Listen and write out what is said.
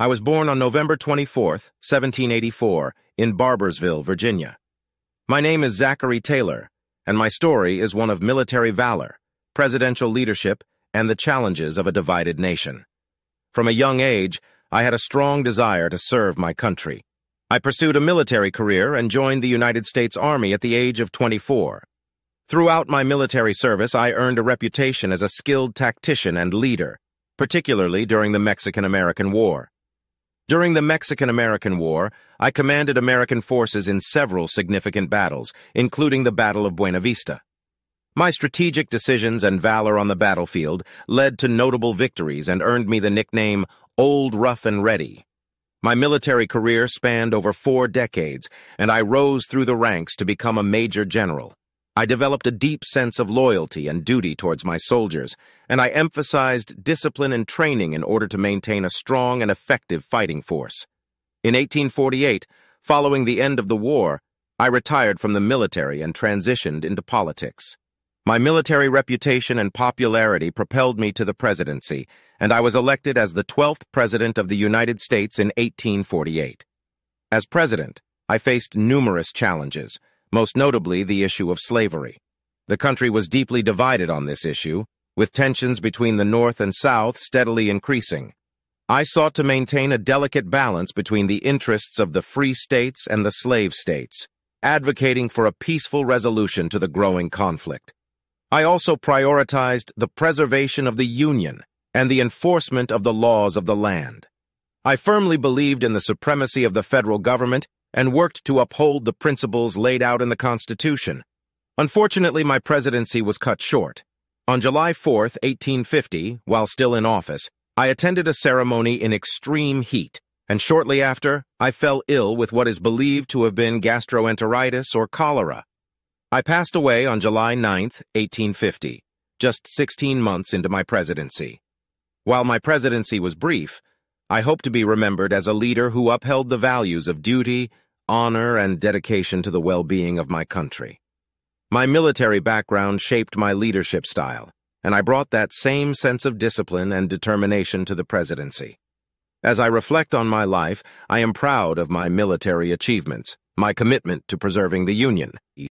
I was born on November 24, 1784, in Barboursville, Virginia. My name is Zachary Taylor, and my story is one of military valor, presidential leadership, and the challenges of a divided nation. From a young age, I had a strong desire to serve my country. I pursued a military career and joined the United States Army at the age of 24. Throughout my military service, I earned a reputation as a skilled tactician and leader, particularly during the Mexican-American War. During the Mexican-American War, I commanded American forces in several significant battles, including the Battle of Buena Vista. My strategic decisions and valor on the battlefield led to notable victories and earned me the nickname Old Rough and Ready. My military career spanned over four decades, and I rose through the ranks to become a major general. I developed a deep sense of loyalty and duty towards my soldiers, and I emphasized discipline and training in order to maintain a strong and effective fighting force. In 1848, following the end of the war, I retired from the military and transitioned into politics. My military reputation and popularity propelled me to the presidency, and I was elected as the 12th President of the United States in 1848. As president, I faced numerous challenges, most notably the issue of slavery. The country was deeply divided on this issue, with tensions between the North and South steadily increasing. I sought to maintain a delicate balance between the interests of the free states and the slave states, advocating for a peaceful resolution to the growing conflict. I also prioritized the preservation of the Union and the enforcement of the laws of the land. I firmly believed in the supremacy of the federal government and worked to uphold the principles laid out in the Constitution. Unfortunately, my presidency was cut short. On July 4, 1850, while still in office, I attended a ceremony in extreme heat, and shortly after, I fell ill with what is believed to have been gastroenteritis or cholera. I passed away on July 9, 1850, just 16 months into my presidency. While my presidency was brief, I hope to be remembered as a leader who upheld the values of duty, honor, and dedication to the well-being of my country. My military background shaped my leadership style, and I brought that same sense of discipline and determination to the presidency. As I reflect on my life, I am proud of my military achievements, my commitment to preserving the Union,